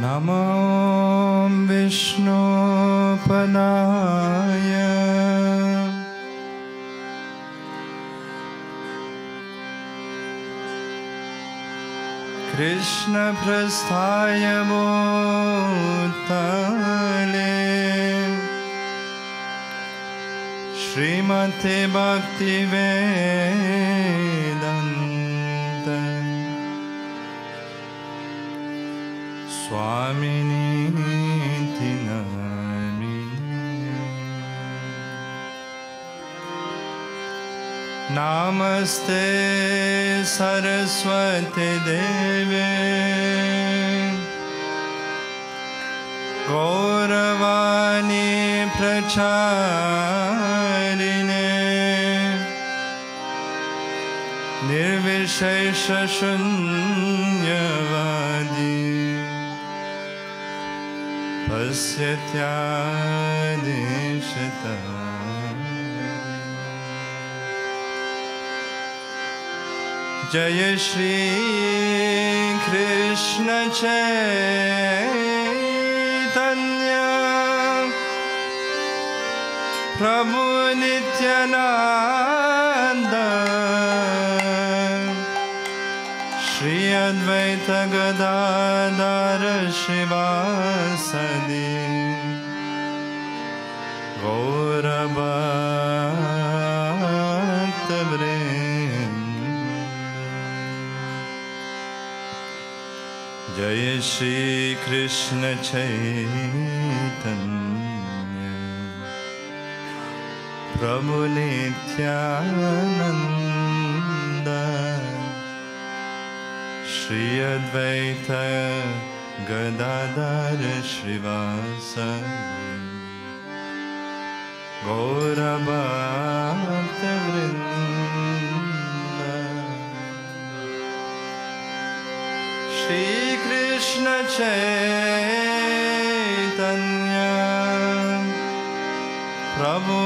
नमो विष्णुपदाय कृष्णप्रस्थाय भूतले श्रीमते भक्तिवेदन्त नामस्ते सरस्वती देवे। गौरवाणी प्रचारिणे। निर्विशेषशून्यवादी पश्यत्यादिशता जय श्री कृष्ण चैतन्य। प्रभु नित्यानन्द। श्री अद्वैत गदाधर शिवासदि गौरभक्तवृन्द जय श्री कृष्ण चैतन्य। प्रभु नित्यानन्द श्री अद्वैत गदाधर श्रीवास गौरभक्तवृन्द श्रीकृष्ण चैतन्य प्रभु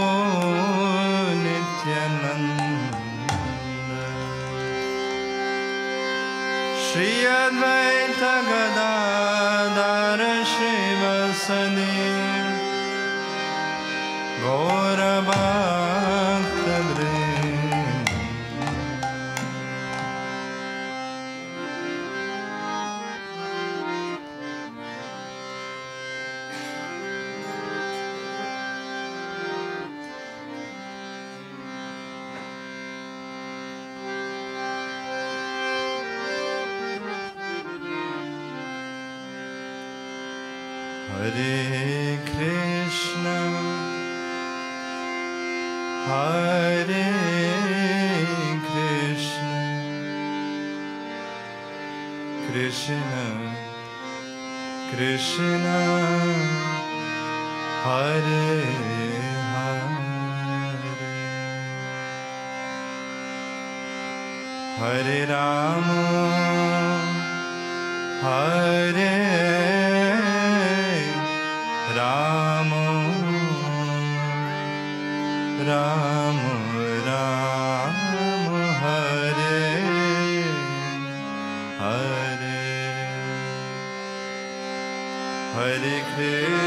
Hare Krishna.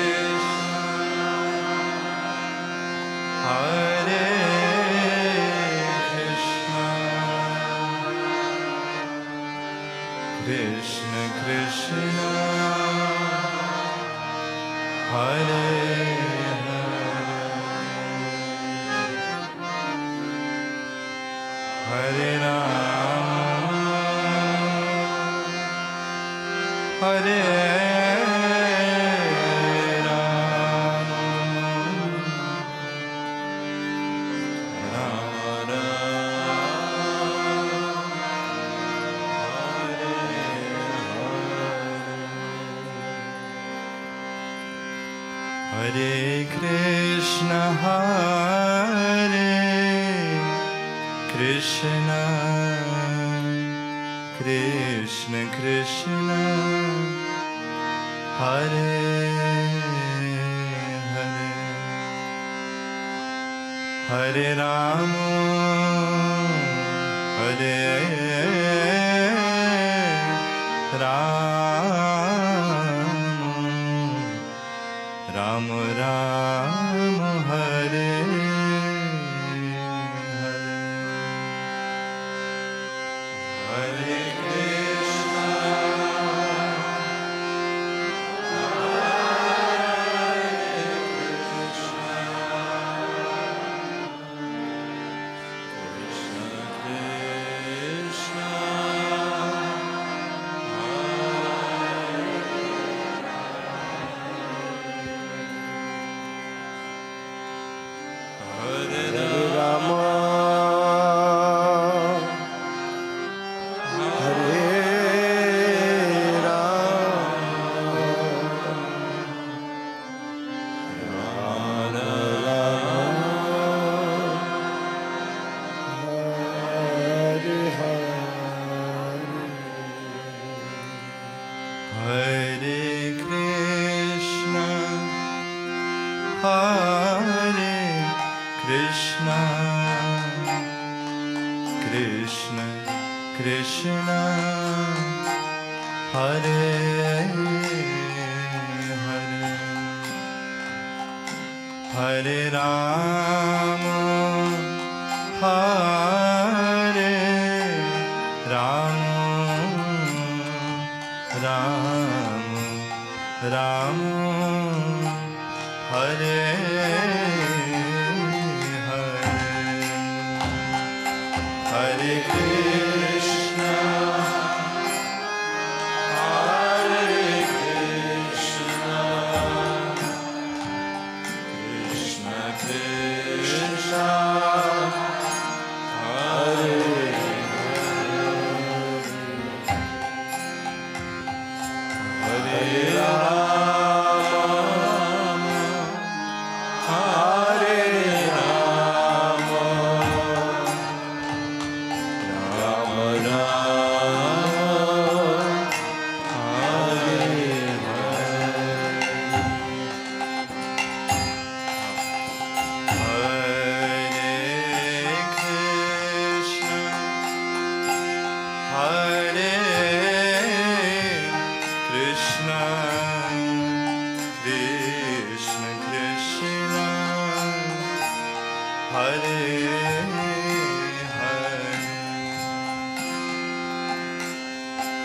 हरे राम।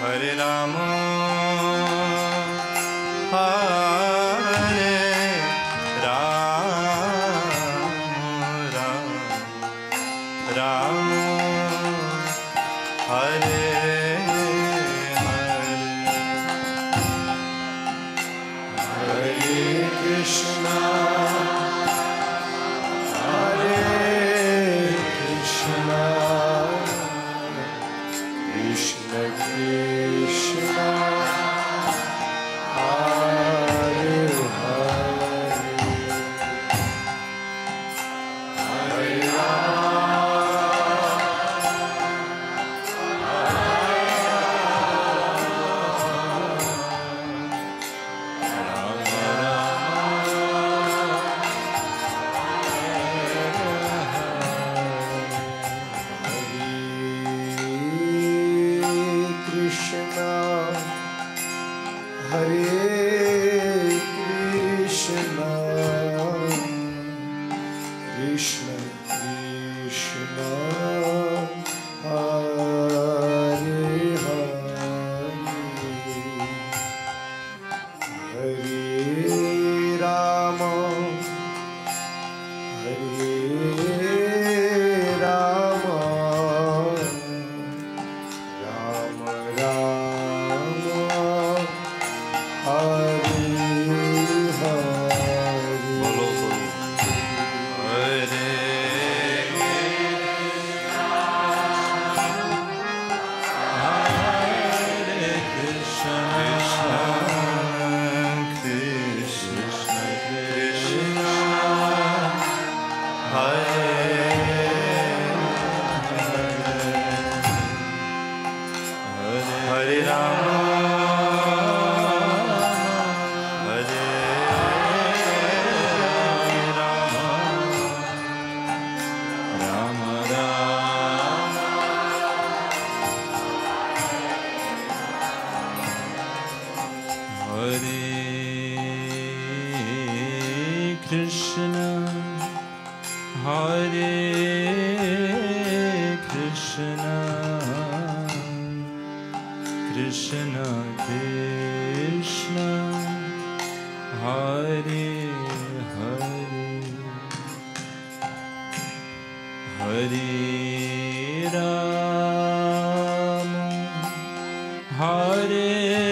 हरे राम। Hare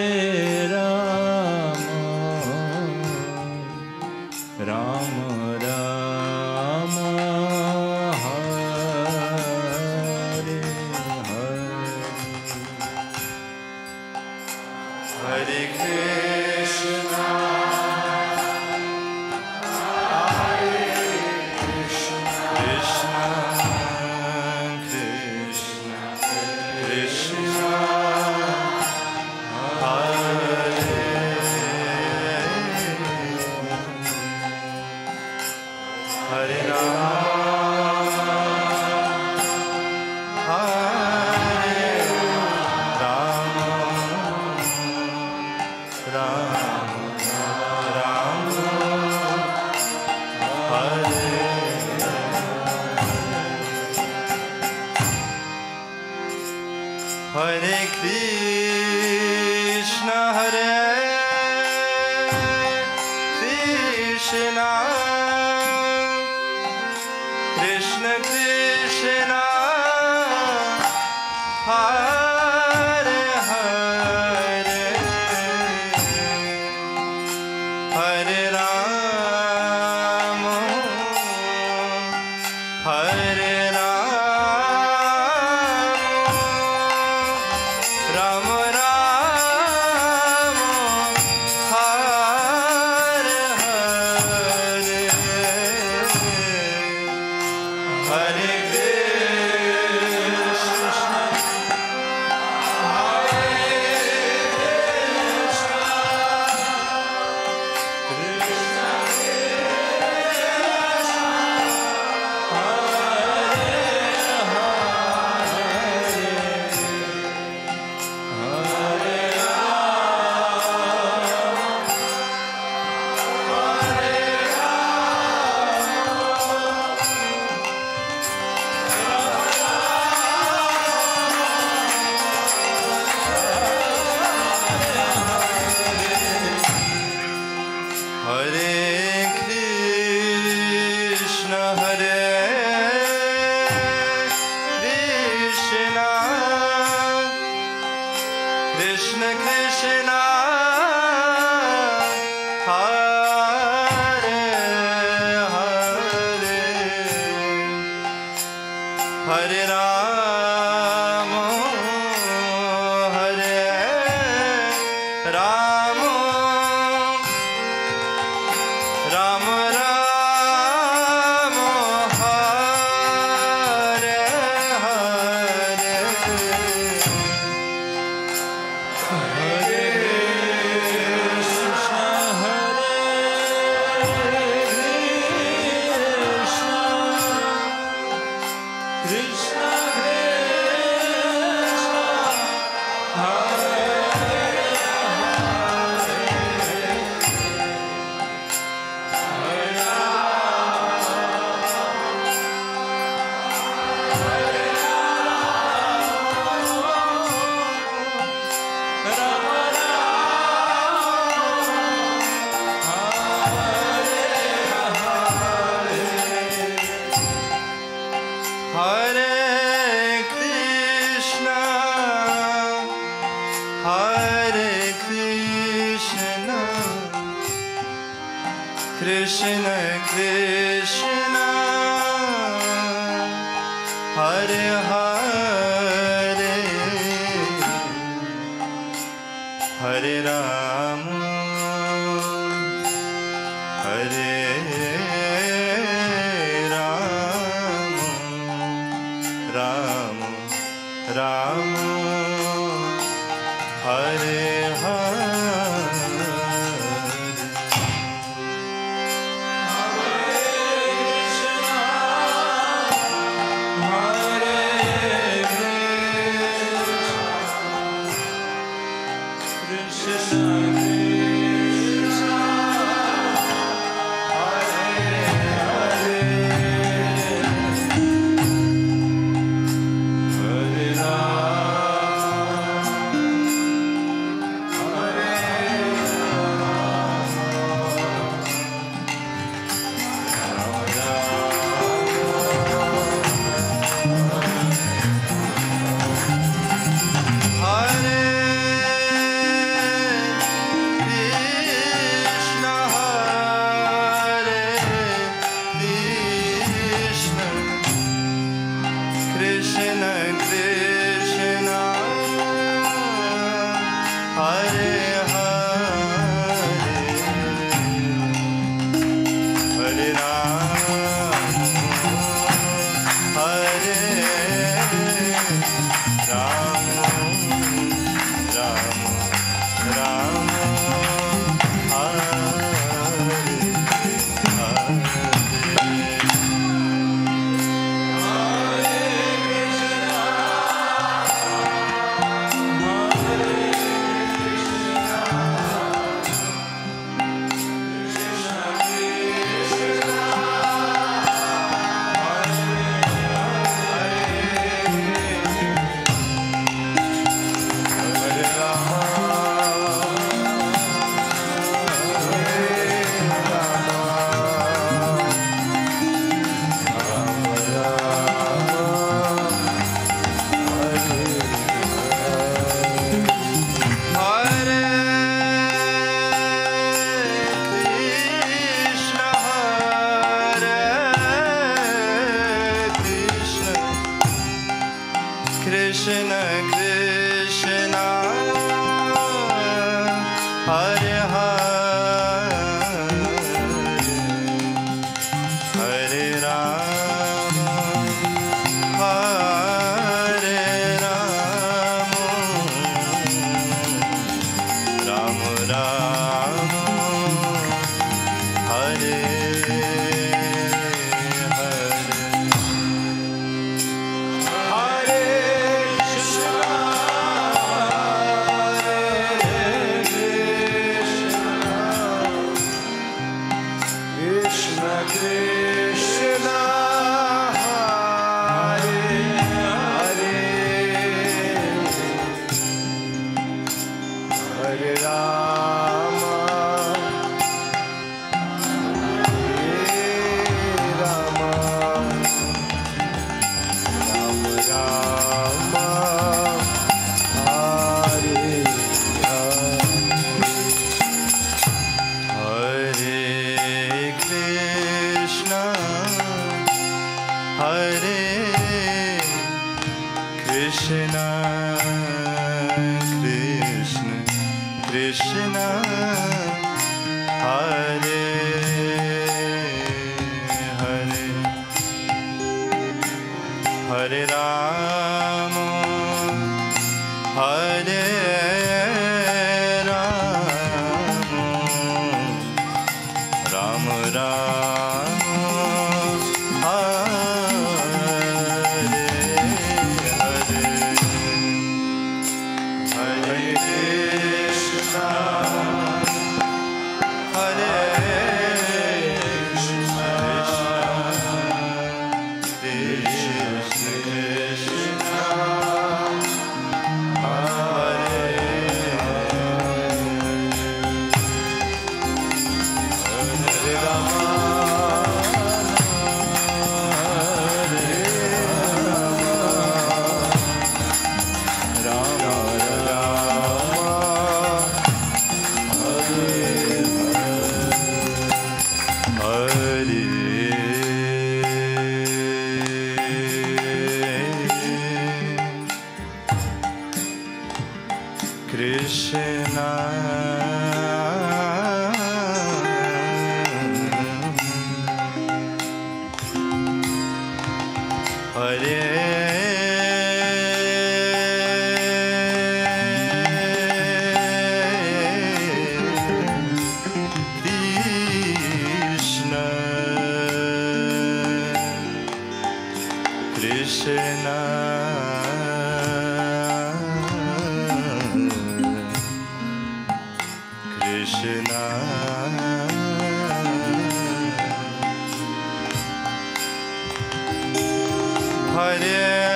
海淀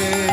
রে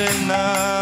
Krishna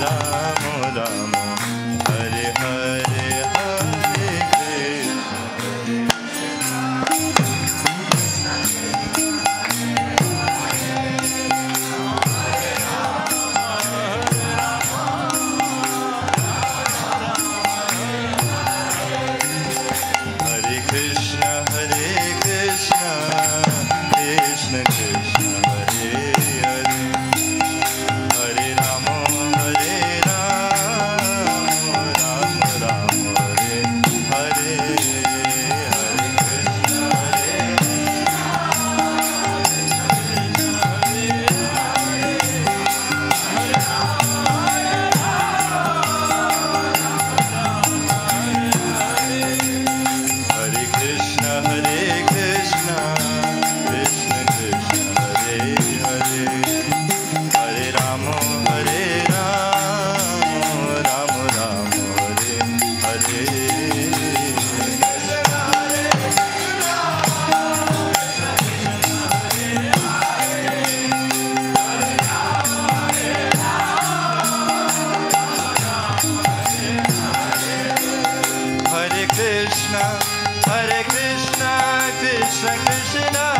Ram Ram Krishna Krishna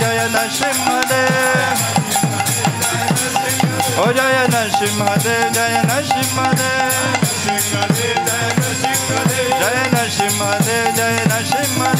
जय नरसिंहदेव ओ जय नरसिंहदेव जय नरसिंहदेव जय नरसिंहदेव जय नरसिंहदेव